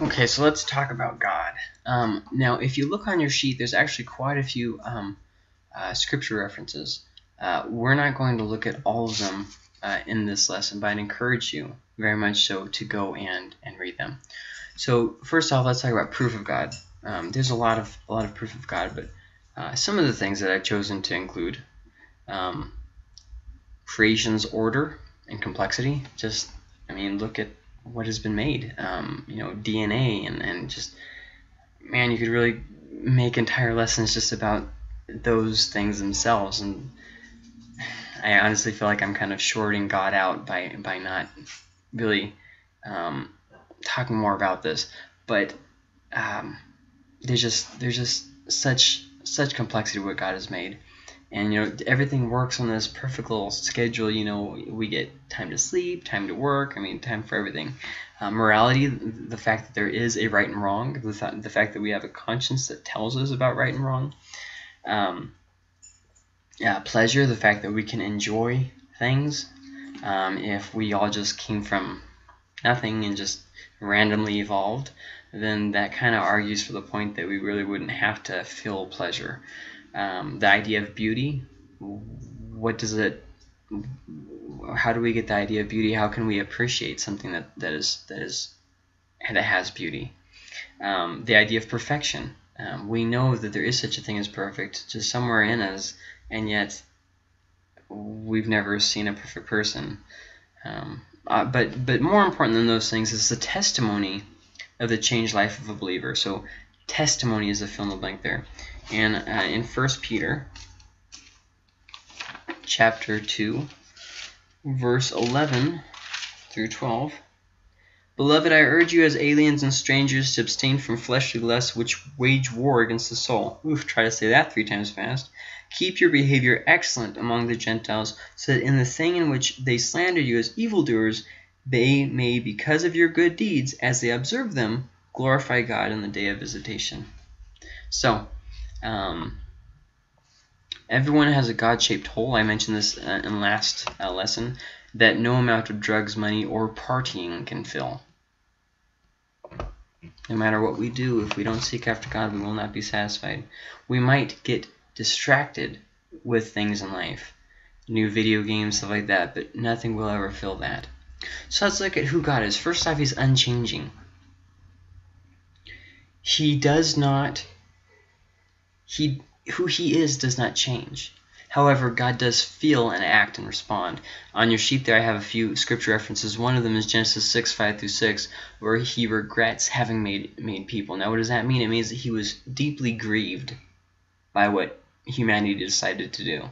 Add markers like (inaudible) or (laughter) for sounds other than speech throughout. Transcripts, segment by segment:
Okay, so let's talk about God. Um, now, if you look on your sheet, there's actually quite a few um, uh, scripture references. Uh, we're not going to look at all of them uh, in this lesson, but I'd encourage you very much so to go and, and read them. So first off, let's talk about proof of God. Um, there's a lot of a lot of proof of God, but uh, some of the things that I've chosen to include um, creation's order and complexity. Just, I mean, look at what has been made. Um, you know, DNA and, and just, man, you could really make entire lessons just about those things themselves. And I honestly feel like I'm kind of shorting God out by, by not really um, talking more about this. But um, there's just there's just such such complexity what God has made and you know everything works on this perfect little schedule you know we get time to sleep time to work i mean time for everything. Uh, morality the fact that there is a right and wrong the, th the fact that we have a conscience that tells us about right and wrong. Um, yeah, pleasure the fact that we can enjoy things um, if we all just came from nothing and just randomly evolved then that kind of argues for the point that we really wouldn't have to feel pleasure um, the idea of beauty what does it how do we get the idea of beauty? How can we appreciate something that that is that is that has beauty? Um, the idea of perfection. Um, we know that there is such a thing as perfect just somewhere in us and yet we've never seen a perfect person. Um, uh, but but more important than those things is the testimony of the changed life of a believer. So testimony is a fill in the blank there and uh, in First Peter chapter 2 verse 11 through 12 Beloved, I urge you as aliens and strangers to abstain from fleshly lusts which wage war against the soul. Oof, try to say that three times fast. Keep your behavior excellent among the Gentiles, so that in the thing in which they slander you as evildoers, they may, because of your good deeds, as they observe them, glorify God in the day of visitation. So, um, everyone has a God-shaped hole. I mentioned this uh, in last uh, lesson that no amount of drugs, money, or partying can fill. No matter what we do, if we don't seek after God, we will not be satisfied. We might get distracted with things in life, new video games, stuff like that, but nothing will ever fill that. So let's look at who God is. First off, He's unchanging. He does not he who he is does not change. However, God does feel and act and respond. On your sheet there I have a few scripture references. One of them is Genesis 6, 5 through 6, where he regrets having made, made people. Now what does that mean? It means that he was deeply grieved by what humanity decided to do.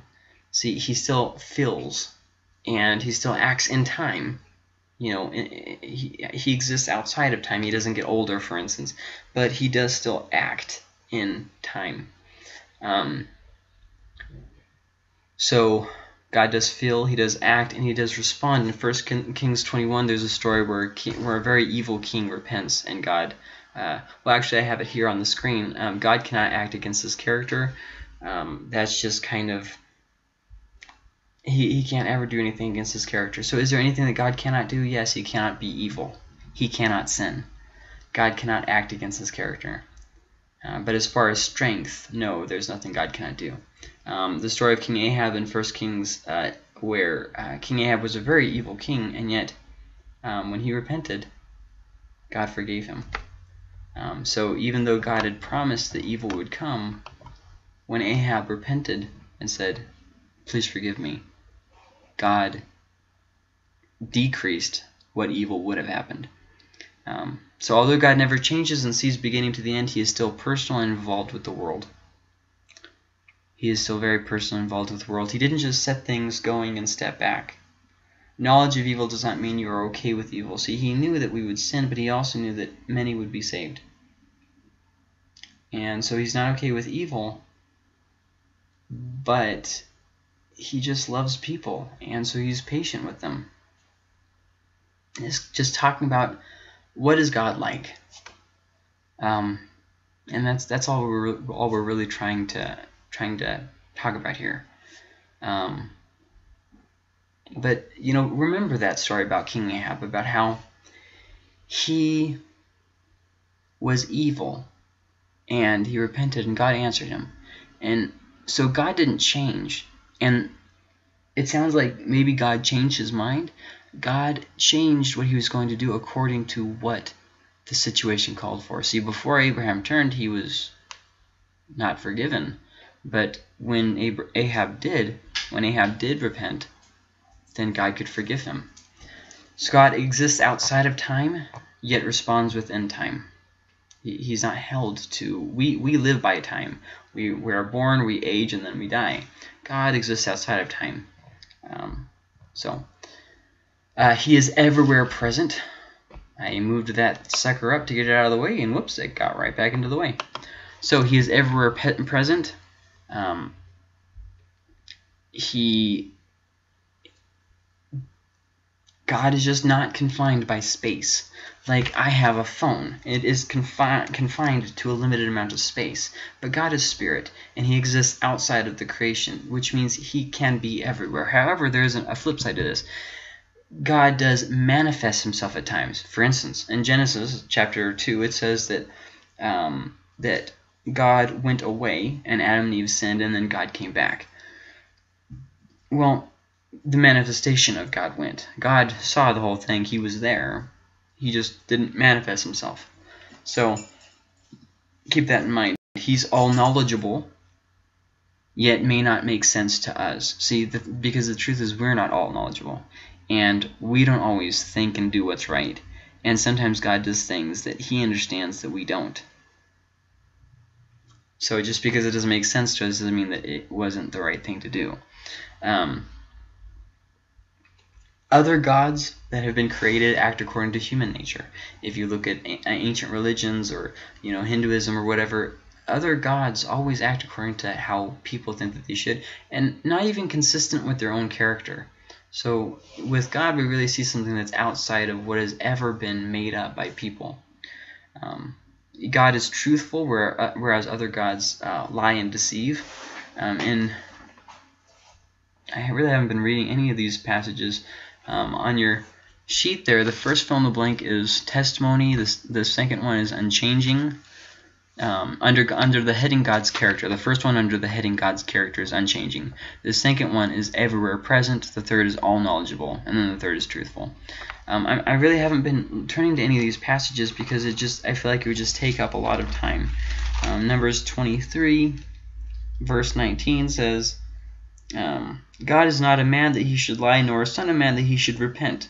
See, he still feels and he still acts in time. You know, he, he exists outside of time. He doesn't get older, for instance, but he does still act in time. Um, so God does feel, He does act, and He does respond. In 1 Kings 21, there's a story where, where a very evil king repents, and God, uh, well, actually, I have it here on the screen. Um, God cannot act against His character. Um, that's just kind of, he, he can't ever do anything against His character. So is there anything that God cannot do? Yes, He cannot be evil. He cannot sin. God cannot act against His character. Uh, but as far as strength, no, there's nothing God cannot do. Um, the story of King Ahab in 1 Kings, uh, where uh, King Ahab was a very evil king, and yet um, when he repented, God forgave him. Um, so even though God had promised that evil would come, when Ahab repented and said, please forgive me, God decreased what evil would have happened. Um, so although God never changes and sees beginning to the end, he is still personal and involved with the world. He is still very personal and involved with the world. He didn't just set things going and step back. Knowledge of evil does not mean you are okay with evil. See, he knew that we would sin, but he also knew that many would be saved. And so he's not okay with evil, but he just loves people, and so he's patient with them. It's just talking about what is God like? Um, and that's that's all we're all we're really trying to trying to talk about here. Um, but you know, remember that story about King Ahab about how he was evil, and he repented, and God answered him. And so God didn't change. And it sounds like maybe God changed his mind. God changed what he was going to do according to what the situation called for. See, before Abraham turned, he was not forgiven. But when Ahab did, when Ahab did repent, then God could forgive him. So God exists outside of time, yet responds within time. He's not held to. We we live by time. We we are born, we age, and then we die. God exists outside of time. Um, so uh, he is everywhere present. I moved that sucker up to get it out of the way, and whoops, it got right back into the way. So he is everywhere present. Um, he God is just not confined by space. Like I have a phone. It is confi confined to a limited amount of space. But God is spirit, and he exists outside of the creation, which means he can be everywhere. However, there is a flip side to this. God does manifest himself at times. For instance, in Genesis chapter 2, it says that um, that God went away and Adam and Eve sinned and then God came back. Well, the manifestation of God went. God saw the whole thing. He was there. He just didn't manifest himself. So keep that in mind. He's all knowledgeable, yet may not make sense to us. See, the, because the truth is we're not all knowledgeable. And we don't always think and do what's right. And sometimes God does things that he understands that we don't. So just because it doesn't make sense to us doesn't mean that it wasn't the right thing to do. Um, other gods that have been created act according to human nature. If you look at ancient religions or you know Hinduism or whatever, other gods always act according to how people think that they should, and not even consistent with their own character. So with God, we really see something that's outside of what has ever been made up by people. Um, God is truthful, uh, whereas other gods uh, lie and deceive. Um, and I really haven't been reading any of these passages um, on your sheet there, the first fill in the blank is testimony. The, the second one is unchanging. Um, under under the heading God's character. The first one under the heading God's character is unchanging. The second one is everywhere present. The third is all knowledgeable, and then the third is truthful. Um, I, I, really haven't been turning to any of these passages because it just I feel like it would just take up a lot of time. Um, Numbers 23, verse 19 says, um, God is not a man that he should lie, nor a son of man that he should repent.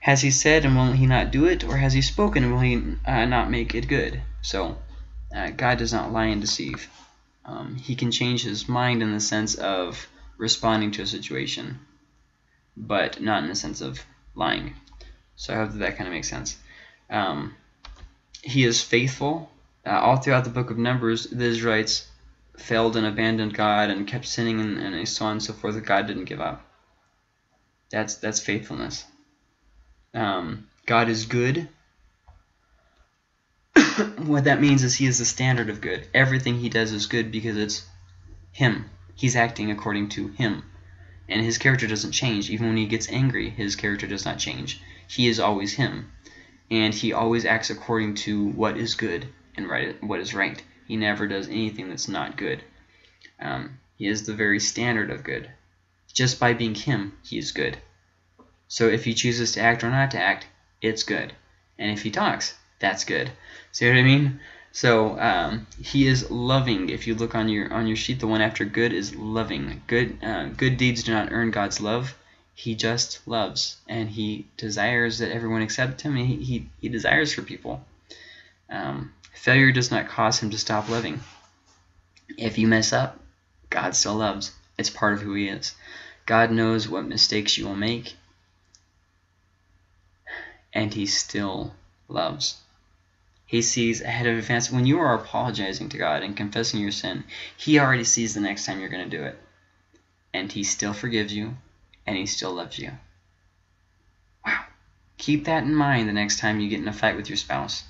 Has he said, and will he not do it? Or has he spoken, and will he uh, not make it good? So, uh, God does not lie and deceive. Um, he can change his mind in the sense of responding to a situation, but not in the sense of lying. So I hope that that kind of makes sense. Um, he is faithful. Uh, all throughout the book of Numbers, the Israelites failed and abandoned God and kept sinning and, and so on and so forth, God didn't give up. That's that's faithfulness. Um, God is good. (clears throat) what that means is he is the standard of good. Everything he does is good because it's him. He's acting according to him. And his character doesn't change. Even when he gets angry, his character does not change. He is always him. And he always acts according to what is good and right, what is right. He never does anything that's not good. Um, he is the very standard of good. Just by being him, he is good. So if he chooses to act or not to act, it's good. And if he talks, that's good. See what I mean? So um, he is loving. If you look on your on your sheet, the one after good is loving. Good uh, good deeds do not earn God's love. He just loves, and he desires that everyone accept him. he, he, he desires for people. Um, Failure does not cause him to stop loving. If you mess up, God still loves. It's part of who he is. God knows what mistakes you will make, and he still loves. He sees ahead of advance. When you are apologizing to God and confessing your sin, he already sees the next time you're going to do it. And he still forgives you, and he still loves you. Wow. Keep that in mind the next time you get in a fight with your spouse.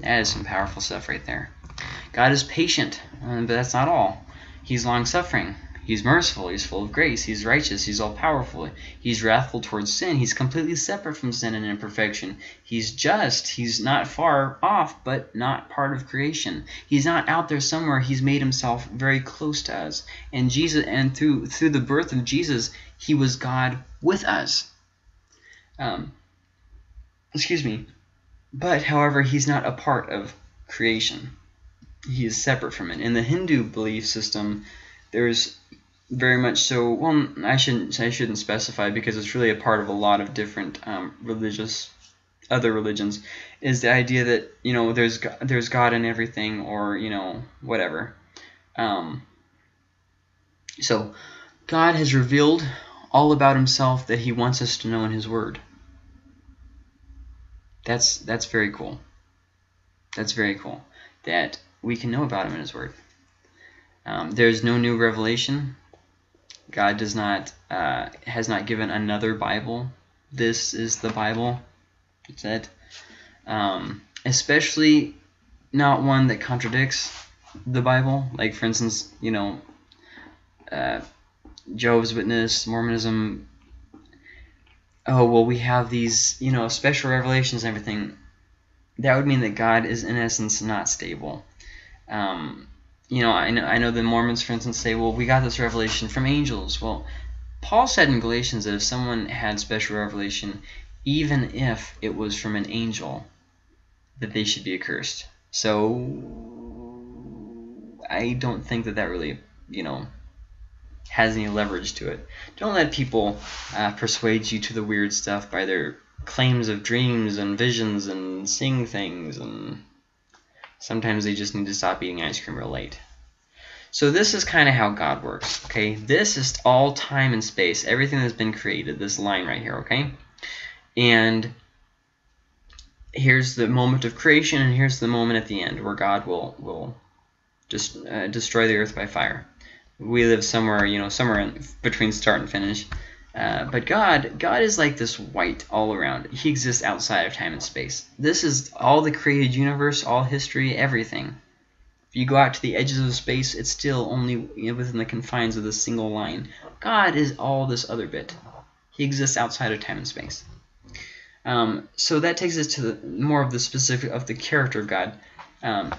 That is some powerful stuff right there. God is patient, uh, but that's not all. He's long-suffering. He's merciful. He's full of grace. He's righteous. He's all powerful. He's wrathful towards sin. He's completely separate from sin and imperfection. He's just. He's not far off, but not part of creation. He's not out there somewhere. He's made himself very close to us. And Jesus, and through through the birth of Jesus, he was God with us. Um, excuse me. But however, he's not a part of creation. He is separate from it. In the Hindu belief system, there's very much so. Well, I shouldn't I shouldn't specify because it's really a part of a lot of different um, religious other religions. Is the idea that you know there's there's God in everything or you know whatever. Um, so God has revealed all about Himself that He wants us to know in His Word. That's that's very cool. That's very cool that we can know about Him in His Word. Um, there's no new revelation God does not uh, has not given another Bible. This is the Bible. That's it. Um, especially not one that contradicts the Bible. Like for instance, you know, uh, Jehovah's Witness, Mormonism. Oh well, we have these you know special revelations and everything. That would mean that God is in essence not stable. Um, you know, I know, I know the Mormons, for instance, say, well, we got this revelation from angels. Well, Paul said in Galatians that if someone had special revelation, even if it was from an angel, that they should be accursed. So I don't think that that really, you know, has any leverage to it. Don't let people uh, persuade you to the weird stuff by their claims of dreams and visions and seeing things and Sometimes they just need to stop eating ice cream real late. So this is kind of how God works, okay? This is all time and space, everything that's been created, this line right here, okay? And here's the moment of creation, and here's the moment at the end where God will will just uh, destroy the earth by fire. We live somewhere, you know, somewhere in, between start and finish. Uh, but God, God is like this white all around. He exists outside of time and space. This is all the created universe, all history, everything. If you go out to the edges of space, it's still only within the confines of this single line. God is all this other bit. He exists outside of time and space. Um, so that takes us to the, more of the specific of the character of God. Um,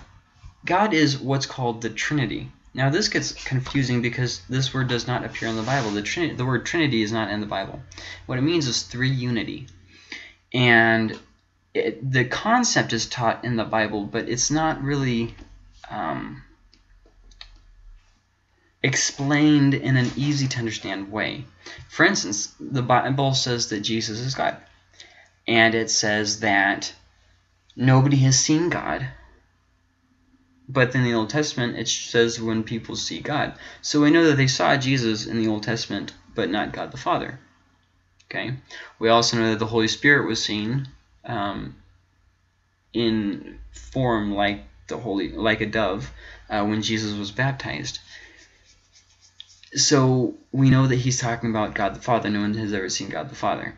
God is what's called the Trinity. Now this gets confusing because this word does not appear in the Bible. The, Trinity, the word Trinity is not in the Bible. What it means is three unity. And it, the concept is taught in the Bible, but it's not really um, explained in an easy to understand way. For instance, the Bible says that Jesus is God. And it says that nobody has seen God but in the Old Testament, it says when people see God. So we know that they saw Jesus in the Old Testament, but not God the Father. Okay. We also know that the Holy Spirit was seen um, in form like the holy, like a dove, uh, when Jesus was baptized. So we know that he's talking about God the Father. No one has ever seen God the Father.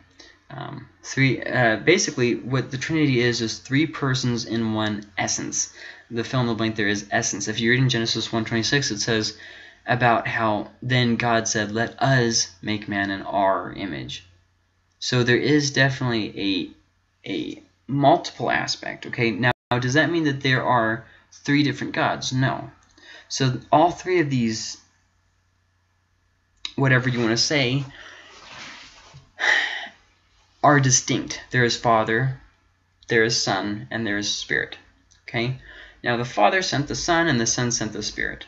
Um, three, uh, basically, what the Trinity is is three persons in one essence the fill in the blank there is essence. If you read in Genesis 1.26, it says about how then God said, let us make man in our image. So there is definitely a, a multiple aspect. Okay, now does that mean that there are three different gods? No. So all three of these, whatever you want to say, are distinct. There is Father, there is Son, and there is Spirit. Okay? Now the Father sent the Son, and the Son sent the Spirit.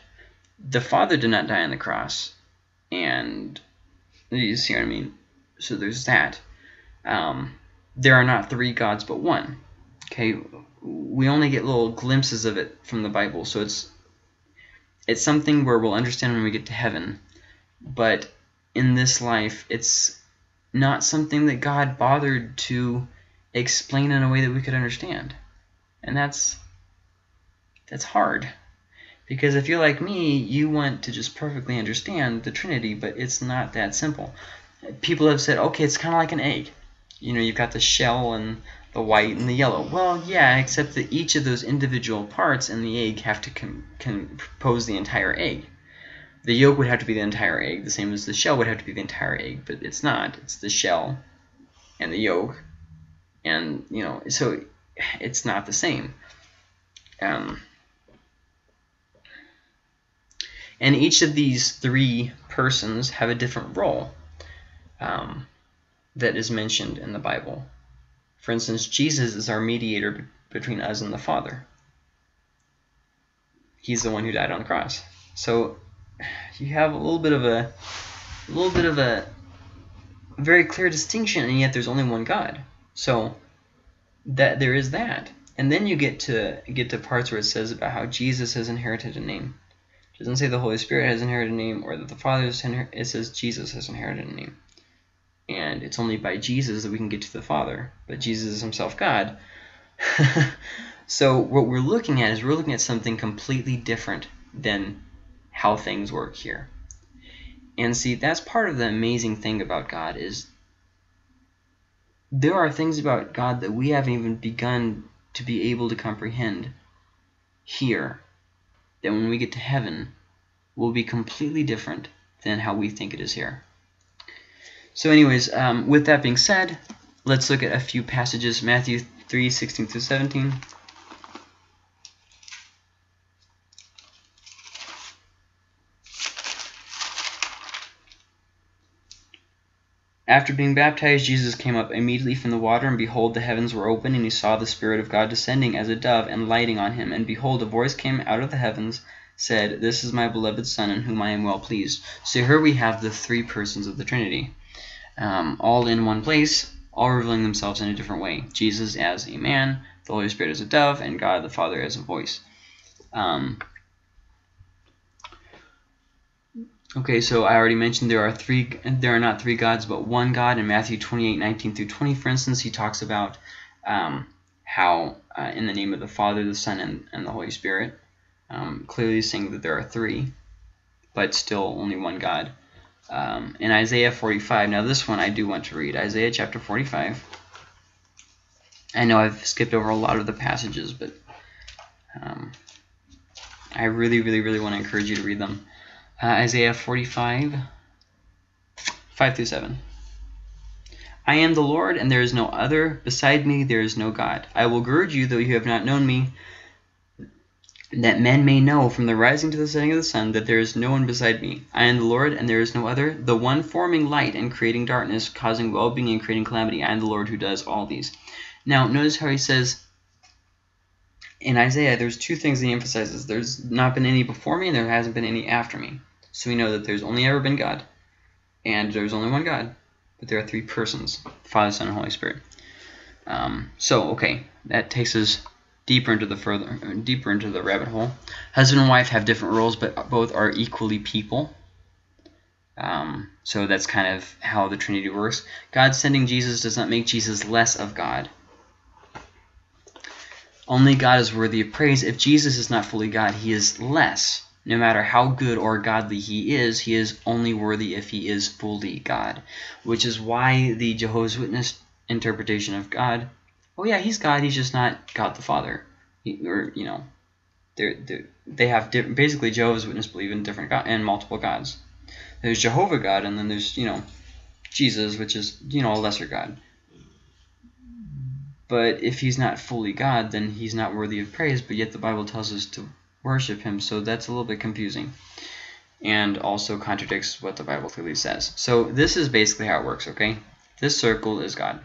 The Father did not die on the cross, and you see what I mean? So there's that. Um, there are not three gods but one. Okay, we only get little glimpses of it from the Bible, so it's it's something where we'll understand when we get to heaven. But in this life, it's not something that God bothered to explain in a way that we could understand. And that's that's hard. Because if you're like me, you want to just perfectly understand the Trinity, but it's not that simple. People have said, okay, it's kind of like an egg. You know, you've got the shell and the white and the yellow. Well, yeah, except that each of those individual parts in the egg have to com compose the entire egg. the yolk would have to be the entire egg, the same as the shell would have to be the entire egg, but it's not. It's the shell and the yolk, and you know, so it's not the same. Um, and each of these three persons have a different role um, that is mentioned in the Bible. For instance, Jesus is our mediator between us and the Father. He's the one who died on the cross. So you have a little bit of a, a little bit of a very clear distinction, and yet there's only one God. So that there is that, and then you get to get to parts where it says about how Jesus has inherited a name. It doesn't say the Holy Spirit has inherited a name or that the Father has inherited. It says Jesus has inherited a name, and it's only by Jesus that we can get to the Father. But Jesus is Himself God. (laughs) so what we're looking at is we're looking at something completely different than how things work here. And see, that's part of the amazing thing about God is there are things about God that we haven't even begun to be able to comprehend here that when we get to heaven will be completely different than how we think it is here. So anyways, um, with that being said, let's look at a few passages. Matthew 3, 16 through 17. After being baptized, Jesus came up immediately from the water, and behold, the heavens were open, and he saw the Spirit of God descending as a dove and lighting on him. And behold, a voice came out of the heavens, said, This is my beloved Son, in whom I am well pleased. So here we have the three persons of the Trinity, um, all in one place, all revealing themselves in a different way. Jesus as a man, the Holy Spirit as a dove, and God the Father as a voice. Um, Okay, so I already mentioned there are three. There are not three gods, but one God. In Matthew 28, 19 through 20, for instance, he talks about um, how uh, in the name of the Father, the Son, and, and the Holy Spirit, um, clearly saying that there are three, but still only one God. Um, in Isaiah 45, now this one I do want to read. Isaiah chapter 45. I know I've skipped over a lot of the passages, but um, I really, really, really want to encourage you to read them. Uh, Isaiah 45, 5 through 7. I am the Lord, and there is no other. Beside me there is no God. I will gird you, though you have not known me, that men may know from the rising to the setting of the sun that there is no one beside me. I am the Lord, and there is no other, the one forming light and creating darkness, causing well-being and creating calamity. I am the Lord who does all these. Now, notice how he says in Isaiah, there's two things he emphasizes. There's not been any before me, and there hasn't been any after me. So we know that there's only ever been God, and there's only one God, but there are three persons, Father, Son, and Holy Spirit. Um, so, okay, that takes us deeper into the further, deeper into the rabbit hole. Husband and wife have different roles, but both are equally people. Um, so that's kind of how the Trinity works. God sending Jesus does not make Jesus less of God. Only God is worthy of praise. If Jesus is not fully God, he is less. No matter how good or godly he is, he is only worthy if he is fully God. Which is why the Jehovah's Witness interpretation of God, oh yeah, he's God, he's just not God the Father. He, or, you know, they're, they're, they have different, basically Jehovah's Witness believe in different God, and multiple gods. There's Jehovah God, and then there's, you know, Jesus, which is, you know, a lesser God. But if he's not fully God, then he's not worthy of praise, but yet the Bible tells us to worship him, so that's a little bit confusing. And also contradicts what the Bible clearly says. So this is basically how it works, okay? This circle is God,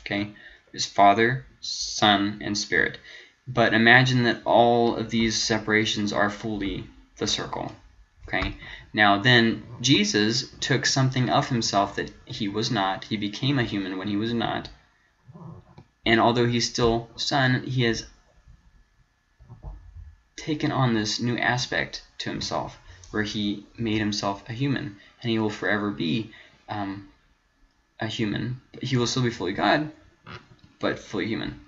okay? There's Father, Son, and Spirit. But imagine that all of these separations are fully the circle, okay? Now then, Jesus took something of himself that he was not. He became a human when he was not and although he's still son, he has taken on this new aspect to himself, where he made himself a human, and he will forever be um, a human. He will still be fully God, but fully human.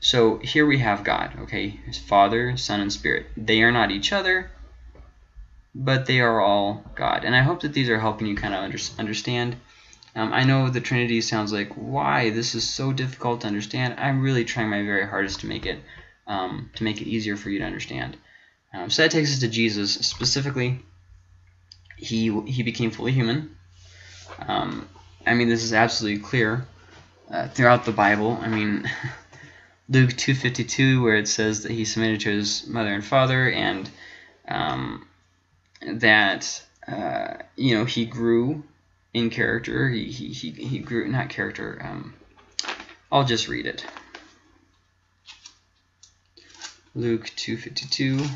So here we have God, okay? His Father, Son, and Spirit. They are not each other, but they are all God. And I hope that these are helping you kind of under understand um, I know the Trinity sounds like, why? This is so difficult to understand. I'm really trying my very hardest to make it um, to make it easier for you to understand. Um, so that takes us to Jesus. Specifically, he he became fully human. Um, I mean, this is absolutely clear uh, throughout the Bible. I mean, (laughs) Luke 2.52 where it says that he submitted to his mother and father and um, that, uh, you know, he grew in character. He, he, he, he grew, not character, um, I'll just read it. Luke 2.52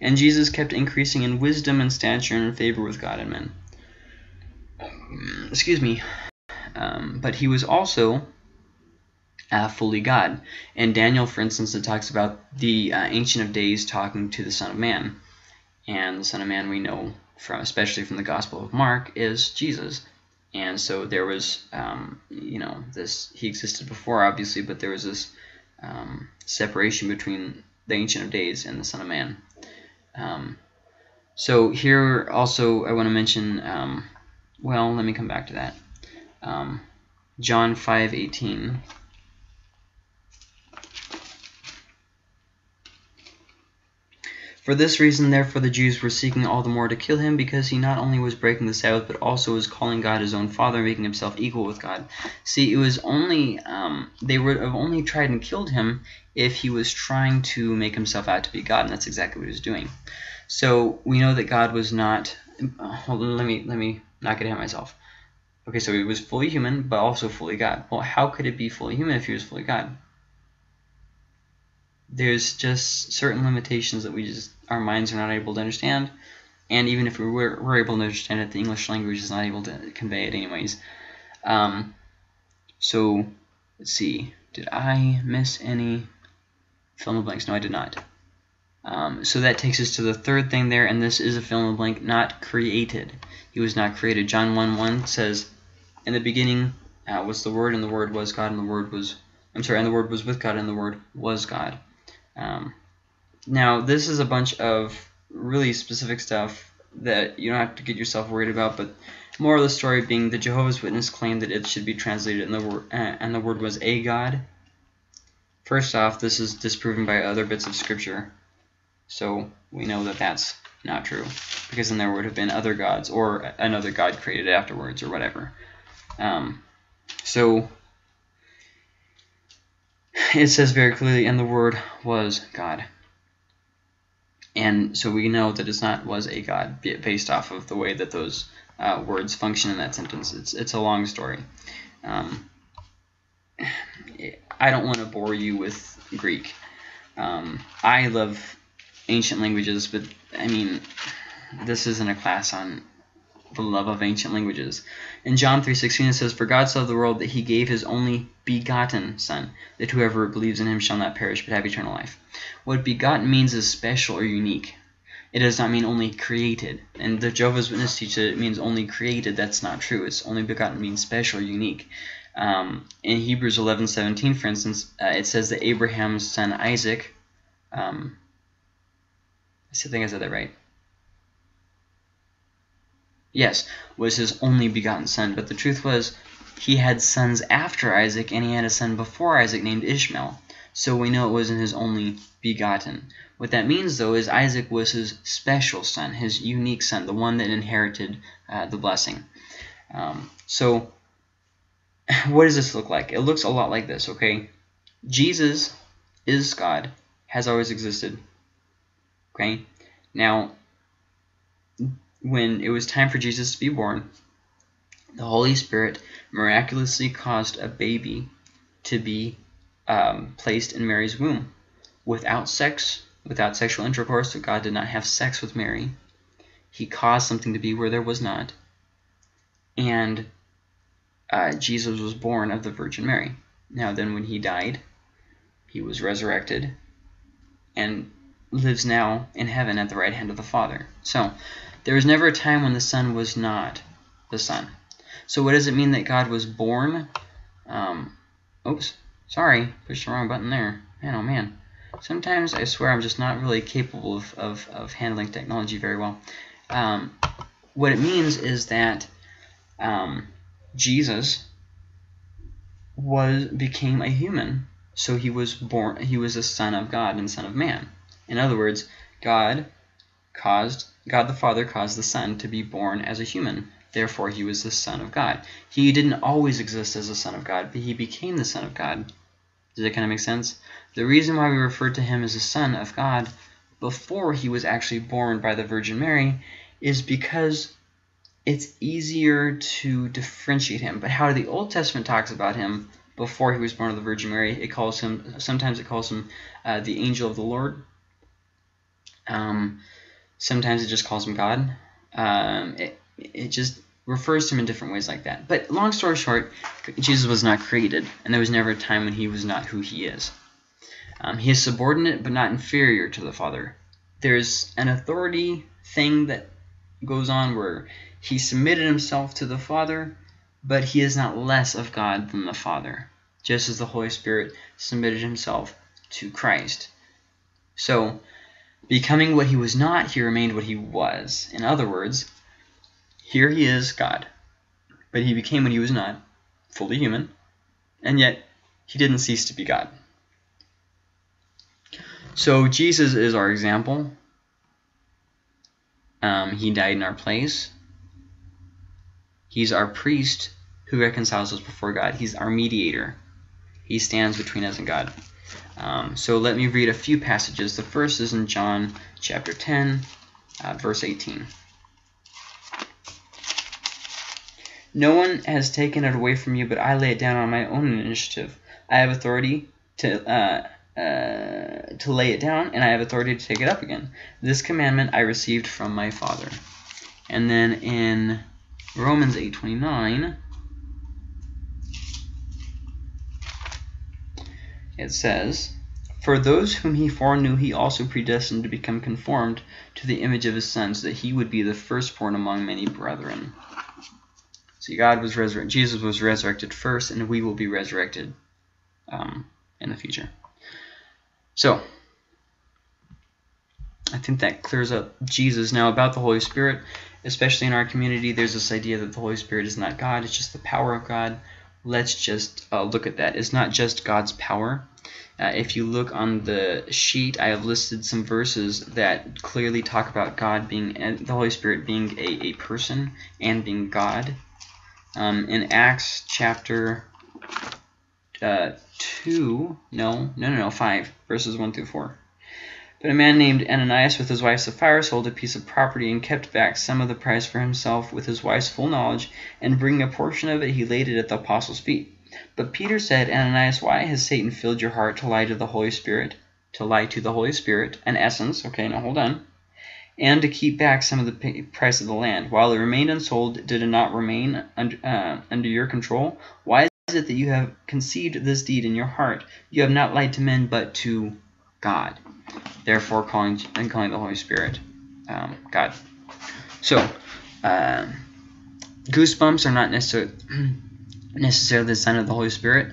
And Jesus kept increasing in wisdom and stature and in favor with God and men. Excuse me. Um, but he was also uh, fully God. And Daniel, for instance, it talks about the uh, Ancient of Days talking to the Son of Man. And the Son of Man we know, from especially from the Gospel of Mark, is Jesus. And so there was, um, you know, this, he existed before, obviously, but there was this um, separation between the Ancient of Days and the Son of Man. Um, so here also I want to mention, um, well, let me come back to that. Um, John 5:18. For this reason, therefore, the Jews were seeking all the more to kill him, because he not only was breaking the Sabbath, but also was calling God his own Father, making himself equal with God. See, it was only um, they would have only tried and killed him if he was trying to make himself out to be God, and that's exactly what he was doing. So we know that God was not. Uh, hold on, let me let me not get ahead myself. Okay, so he was fully human, but also fully God. Well, how could it be fully human if he was fully God? There's just certain limitations that we just our minds are not able to understand, and even if we were, were able to understand it, the English language is not able to convey it anyways. Um, so let's see. Did I miss any fill in the blanks? No, I did not. Um, so that takes us to the third thing there, and this is a fill in the blank, not created. He was not created. John 1 1 says, In the beginning uh, was the Word, and the Word was God, and the Word was, I'm sorry, and the Word was with God, and the Word was God. Um, now, this is a bunch of really specific stuff that you don't have to get yourself worried about, but more of the story being the Jehovah's Witness claimed that it should be translated and the word uh, and the word was a god. First off, this is disproven by other bits of scripture, so we know that that's not true, because then there would have been other gods or another god created afterwards or whatever. Um, so it says very clearly, and the Word was God. And so we know that it's not was a God based off of the way that those uh, words function in that sentence. It's, it's a long story. Um, I don't want to bore you with Greek. Um, I love ancient languages, but I mean, this isn't a class on the love of ancient languages. In John 3.16 it says, For God so loved the world that he gave his only begotten Son, that whoever believes in him shall not perish but have eternal life. What begotten means is special or unique. It does not mean only created. And the Jehovah's Witness teach that it means only created. That's not true. It's only begotten means special or unique. Um, in Hebrews 11:17, for instance, uh, it says that Abraham's son Isaac, um, I think I said that right yes, was his only begotten son. But the truth was, he had sons after Isaac, and he had a son before Isaac named Ishmael. So we know it wasn't his only begotten. What that means, though, is Isaac was his special son, his unique son, the one that inherited uh, the blessing. Um, so (sighs) what does this look like? It looks a lot like this, okay? Jesus is God, has always existed. Okay? Now, when it was time for Jesus to be born, the Holy Spirit miraculously caused a baby to be um, placed in Mary's womb without sex, without sexual intercourse. God did not have sex with Mary. He caused something to be where there was not. And uh, Jesus was born of the Virgin Mary. Now, then, when he died, he was resurrected and lives now in heaven at the right hand of the Father. So, there was never a time when the Son was not the Son. So what does it mean that God was born? Um, oops, sorry, pushed the wrong button there. Man, oh man. Sometimes I swear I'm just not really capable of, of, of handling technology very well. Um, what it means is that um, Jesus was became a human. So he was born. He was a son of God and son of man. In other words, God caused God the Father caused the Son to be born as a human. Therefore, he was the Son of God. He didn't always exist as the Son of God, but he became the Son of God. Does that kind of make sense? The reason why we refer to him as the Son of God before he was actually born by the Virgin Mary is because it's easier to differentiate him. But how the Old Testament talks about him before he was born of the Virgin Mary, it calls him sometimes it calls him uh, the angel of the Lord. Um, sometimes it just calls him God. Um, it, it just refers to him in different ways like that. But long story short, Jesus was not created, and there was never a time when he was not who he is. Um, he is subordinate but not inferior to the Father. There's an authority thing that goes on where he submitted himself to the Father, but he is not less of God than the Father, just as the Holy Spirit submitted himself to Christ. So, becoming what he was not, he remained what he was. In other words, here he is God, but he became what he was not, fully human, and yet he didn't cease to be God. So Jesus is our example. Um, he died in our place. He's our priest who reconciles us before God. He's our mediator. He stands between us and God. Um, so let me read a few passages. The first is in John chapter 10, uh, verse 18. No one has taken it away from you, but I lay it down on my own initiative. I have authority to uh, uh, to lay it down, and I have authority to take it up again. This commandment I received from my Father. And then in Romans 8:29, it says, For those whom he foreknew, he also predestined to become conformed to the image of his Son, so that he would be the firstborn among many brethren. See, God was resurrected. Jesus was resurrected first, and we will be resurrected um, in the future. So, I think that clears up Jesus. Now, about the Holy Spirit, especially in our community, there's this idea that the Holy Spirit is not God, it's just the power of God. Let's just uh, look at that. It's not just God's power. Uh, if you look on the sheet, I have listed some verses that clearly talk about God being, and the Holy Spirit being a, a person and being God. Um, in Acts chapter uh, 2, no, no, no, no, 5, verses 1 through 4. But a man named Ananias with his wife Sapphira sold a piece of property and kept back some of the price for himself with his wife's full knowledge, and bringing a portion of it, he laid it at the apostles' feet. But Peter said, Ananias, why has Satan filled your heart to lie to the Holy Spirit? To lie to the Holy Spirit, an essence, okay, now hold on and to keep back some of the price of the land. While it remained unsold, did it not remain under, uh, under your control? Why is it that you have conceived this deed in your heart? You have not lied to men, but to God. Therefore, calling and calling the Holy Spirit um, God. So, uh, goosebumps are not necessarily (clears throat) necessarily the sign of the Holy Spirit.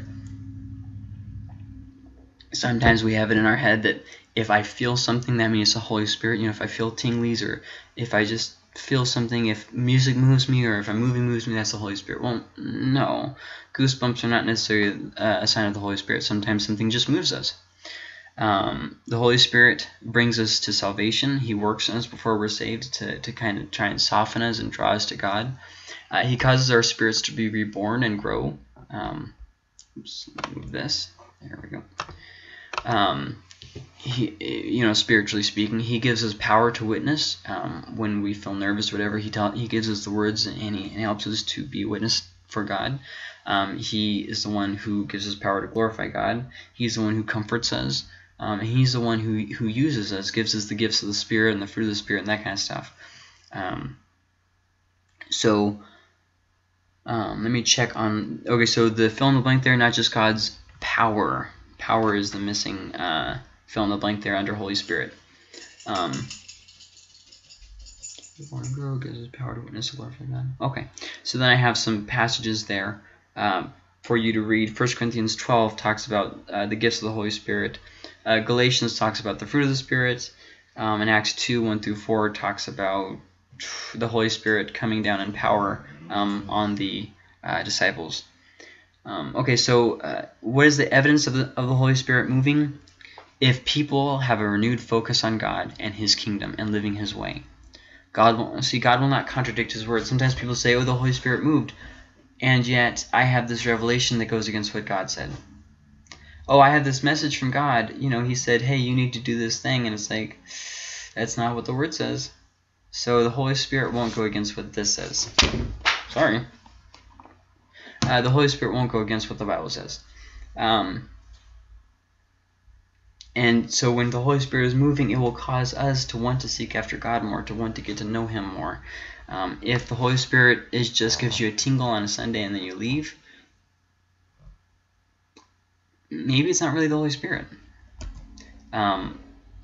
Sometimes we have it in our head that if I feel something, that means the Holy Spirit. You know, if I feel tinglies or if I just feel something, if music moves me or if a movie moves me, that's the Holy Spirit. Well, no. Goosebumps are not necessarily uh, a sign of the Holy Spirit. Sometimes something just moves us. Um, the Holy Spirit brings us to salvation. He works in us before we're saved to, to kind of try and soften us and draw us to God. Uh, he causes our spirits to be reborn and grow. Um, oops, move this. There we go. Um, he, you know, spiritually speaking, he gives us power to witness um, when we feel nervous or whatever. He tell, he gives us the words and he, and he helps us to be witness for God. Um, he is the one who gives us power to glorify God. He's the one who comforts us. Um, he's the one who, who uses us, gives us the gifts of the Spirit and the fruit of the Spirit and that kind of stuff. Um, so um, let me check on, okay, so the fill in the blank there, not just God's power. Power is the missing uh, fill in the blank there under Holy Spirit. Um, born and grow gives us power to witness the glorify God. Okay, so then I have some passages there um, for you to read. 1 Corinthians 12 talks about uh, the gifts of the Holy Spirit. Uh, Galatians talks about the fruit of the Spirit. Um, and Acts 2, 1 through 4 talks about the Holy Spirit coming down in power um, on the uh, disciples. Um, okay, so uh, what is the evidence of the, of the Holy Spirit moving? if people have a renewed focus on God and His kingdom and living His way. God will see. God will not contradict His word. Sometimes people say, "Oh, the Holy Spirit moved," and yet I have this revelation that goes against what God said. Oh, I have this message from God. You know, He said, "Hey, you need to do this thing," and it's like, that's not what the word says. So the Holy Spirit won't go against what this says. Sorry. Uh, the Holy Spirit won't go against what the Bible says. Um, and so when the Holy Spirit is moving, it will cause us to want to seek after God more, to want to get to know Him more. Um, if the Holy Spirit is just gives you a tingle on a Sunday and then you leave, maybe it's not really the Holy Spirit. Um,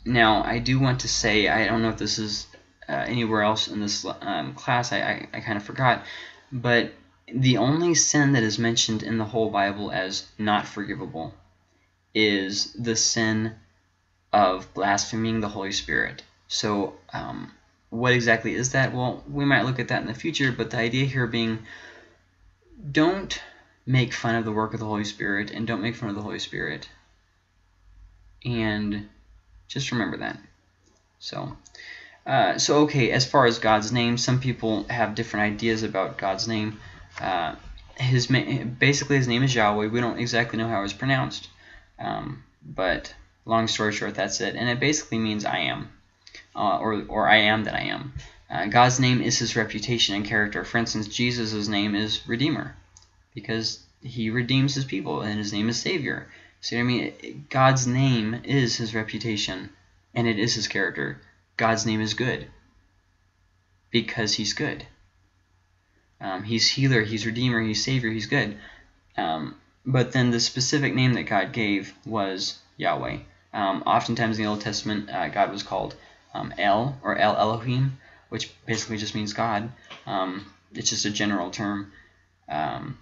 now, I do want to say, I don't know if this is uh, anywhere else in this um, class, I, I, I kind of forgot, but the only sin that is mentioned in the whole Bible as not forgivable is the sin of blaspheming the Holy Spirit. So, um, what exactly is that? Well, we might look at that in the future, but the idea here being don't make fun of the work of the Holy Spirit and don't make fun of the Holy Spirit. And just remember that. So, uh, so okay, as far as God's name, some people have different ideas about God's name. Uh, his basically his name is Yahweh. We don't exactly know how it's pronounced, um, but long story short, that's it. And it basically means I am, uh, or or I am that I am. Uh, God's name is his reputation and character. For instance, Jesus' name is Redeemer, because he redeems his people, and his name is Savior. See what I mean? God's name is his reputation, and it is his character. God's name is good, because he's good. Um, he's healer, he's redeemer, he's savior, he's good. Um, but then the specific name that God gave was Yahweh. Um, oftentimes in the Old Testament, uh, God was called um, El or El Elohim, which basically just means God. Um, it's just a general term. Um,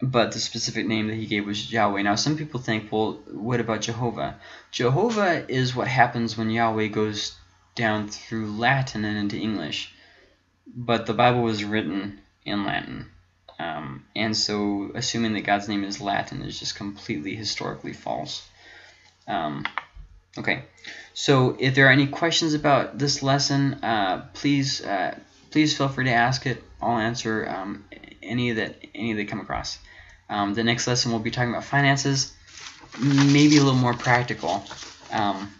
but the specific name that he gave was Yahweh. Now, some people think, well, what about Jehovah? Jehovah is what happens when Yahweh goes down through Latin and into English but the Bible was written in Latin. Um, and so assuming that God's name is Latin is just completely historically false. Um, okay, so if there are any questions about this lesson, uh, please uh, please feel free to ask it. I'll answer um, any that any that come across. Um, the next lesson we'll be talking about finances, maybe a little more practical um,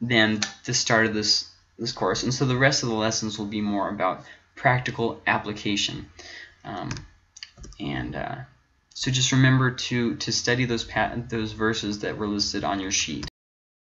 than the start of this this course. And so the rest of the lessons will be more about practical application. Um, and uh, so just remember to, to study those, those verses that were listed on your sheet.